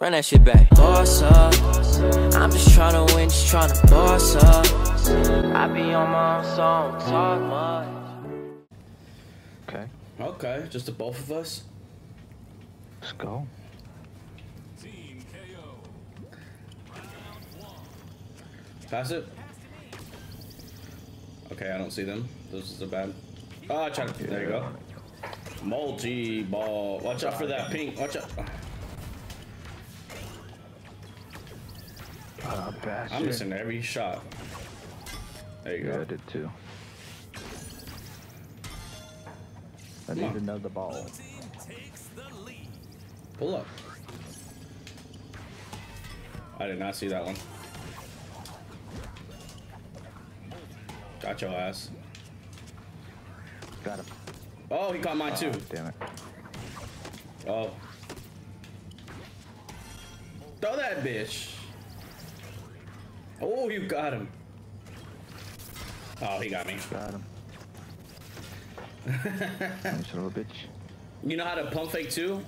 Run that shit back. Boss up. I'm just tryna win, just tryna boss up. I be on my own song, talk much. Okay, Okay, just the both of us. let's go. Pass it. Okay, I don't see them. Those are bad. Oh, I tried. There you go. Multi ball. Watch out for that pink. Watch out. Bastard. I'm missing every shot. There you Yeah, I did too. I Come need on. another ball. Pull up. I did not see that one. Got your ass. Got him. Oh, he caught mine ah, too. Oh, damn it. Oh. Throw that bitch. Oh, you got him. Oh, he got me. Got him. you son of a bitch. You know how to pump fake too?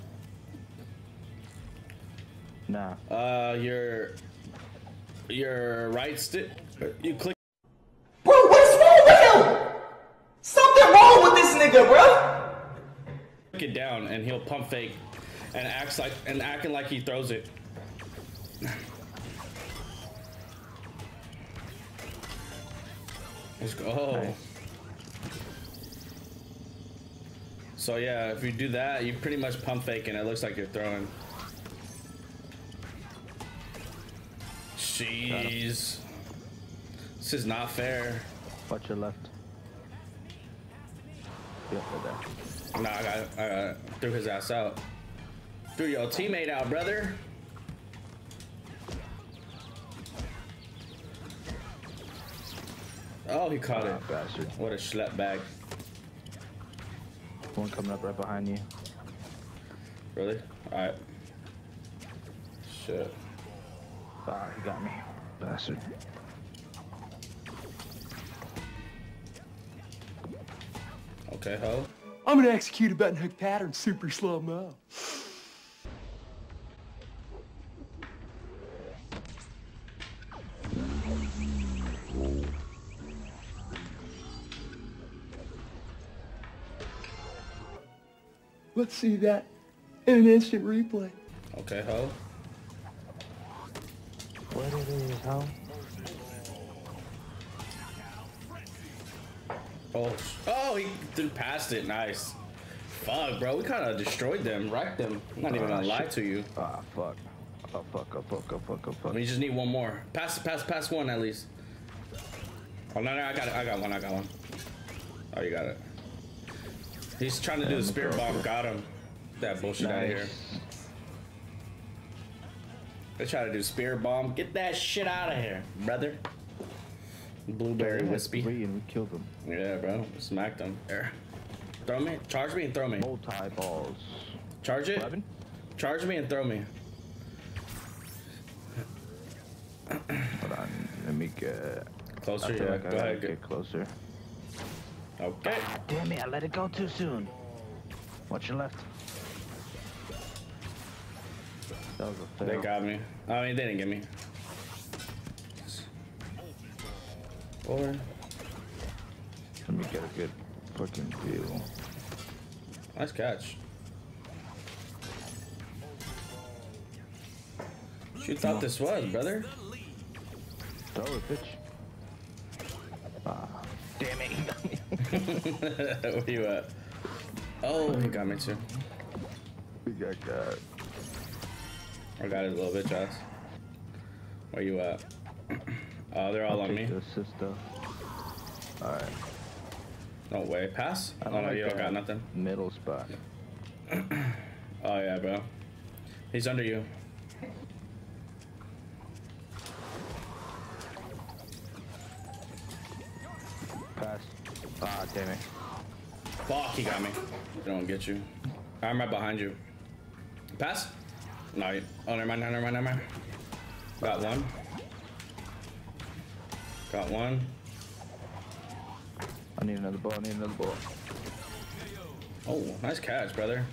Nah. Uh, your your right stick. You click Bro, what's wrong with him? Something wrong with this nigga, bro. it down, and he'll pump fake, and acts like and acting like he throws it. Let's go. Nice. So yeah, if you do that, you pretty much pump fake, and it looks like you're throwing. Jeez, this is not fair. Watch your left. Yep, right there. Nah, I got, I got threw his ass out. Threw your teammate out, brother. Oh, he caught it. Ah, bastard. What a schlep bag. One coming up right behind you. Really? Alright. Shit. Ah, he got me. Bastard. Okay, ho. I'm gonna execute a button hook pattern super slow mo. Let's see that in an instant replay. Okay, ho. What it is, how? Oh, oh, he threw past it. Nice. Fuck, bro. We kind of destroyed them, wrecked them. I'm not even Ah, gonna lie to you. Ah, fuck. Oh, fuck, oh, fuck, oh, fuck, oh, fuck. We just need one more. Pass, pass, pass one at least. Oh no, no, I got it. I got one. I got one. Oh, you got it. He's trying to do a Yeah, spirit bomb. Got him. That bullshit out of here. They try to do spirit bomb. Get that shit out of here, brother. Blueberry We wispy. Three and we killed them. Yeah, bro. Smacked him. There. Throw me. Charge me and throw me. Multi balls. Charge it. Eleven. Charge me and throw me. Hold on. Let me get. Closer. I feel Yeah. like I Go gotta ahead. get closer. Okay. Ah, damn it! I let it go too soon. Watch your left. That was a fail. They got me. I mean, they didn't get me. Four. Let me get a good fucking view. Nice catch. What you thought this was, brother? Throw it, bitch. Ah, damn it! He got me. Where you at? Oh, he got me too. we got got. I got it a little bit, ass. Where you at? Oh, they're all I'll on me. assist. All right. No way. Pass? I don't Oh, no, you don't got nothing. Middle spot. Oh, yeah, bro. He's under you. Pass. Ah, damn it. Fuck, he got me. They don't get you. I'm right behind you. Pass? No, you, oh, never mind, never mind, never mind. Got one. Got one. I need another ball. I need another ball. Oh, nice catch, brother.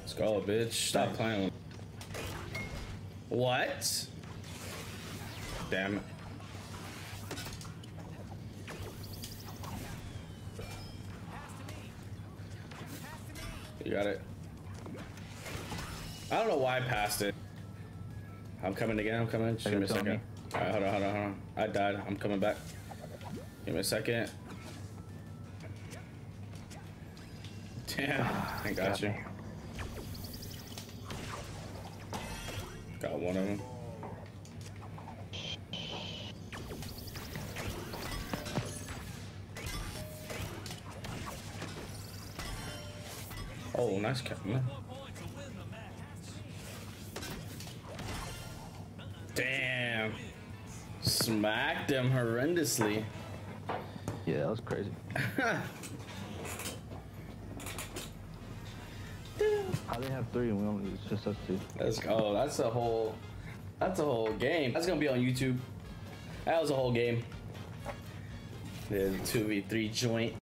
Let's go, bitch. Stop playing What? Damn it. You got it. I don't know why I passed it. I'm coming again. I'm coming. Just give me a second. me. All right, hold on, hold on, hold on. I died. I'm coming back. Give me a second. Damn, I got Got you. me. Got one of them. Oh, nice captain. Damn. Smacked him horrendously. Yeah, that was crazy. How they have three and we only it's just us two. Let's go. Oh, that's a whole. That's a whole game. That's gonna be on YouTube. That was a whole game. The two v three joint.